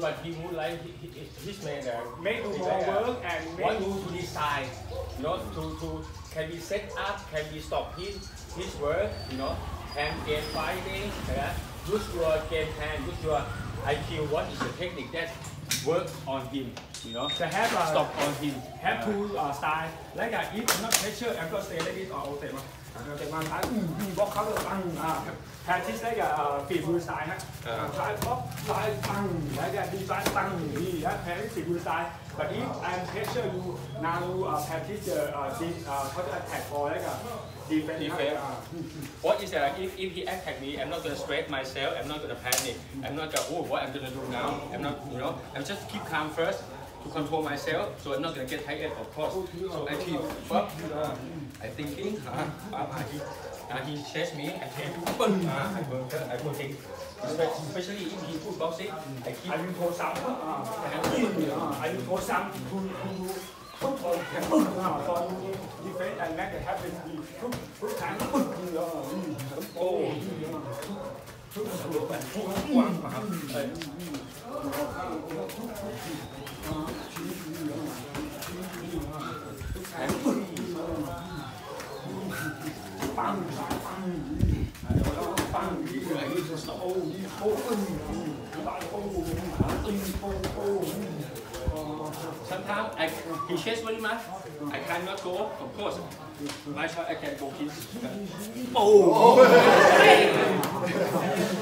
but he would like hi- hi- his man uh, Make is more work and make you to decide, you know, to, to can we set up, can we stop his his work, you know, and game fighting, uh, use your game plan, use your IQ, what is the technique? That works on him, you know, to have a stop on him. have two uh, style like uh, if I'm not pressure I'm gonna stay like this or เตะมาเตะมาซ้ายอืมอืมบล็อกเขาเลยปังอ่า practice like a uh, ฝีมือซ้ายฮะอ่าซ้ายบล็อกซ้ายปังแล้วก็ดีซ้ายปังดีฮะ practice ฝีมือซ้าย but if I'm pressure you now you uh, practice the uh, the uh, เขาจะ attack or like a defense ฮะ Defense อ่า What is that? If, if he attack me, I'm not gonna stress myself. I'm not gonna panic. I'm not gonna oh what I'm gonna do now. I'm not you know. I'm just keep calm first to control myself, so I'm not gonna get tired, of course. So I keep up, uh, I thinking, uh, uh, he, uh, he chased me, I came, boom, uh, I will, I will think. Especially if he put boxing, I keep. I will go some, uh, I will go some, defend I make it happen. Oh, Sometimes I, he chase very much. I cannot go. Of course, my shot I can go kick. Oh.